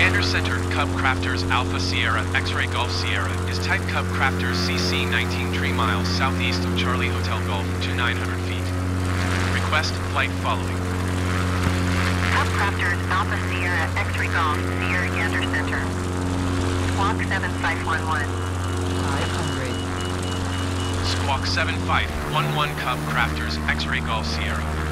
Gander Center Cub Crafters Alpha Sierra X-Ray Golf Sierra is type Cub Crafters CC 19 3 miles southeast of Charlie Hotel Golf to 900 feet. Request flight following. Cub Crafters Alpha Sierra X-Ray Golf Sierra Gander Center. Squawk 7511. 500. Squawk 7511 Cub Crafters X-Ray Golf Sierra.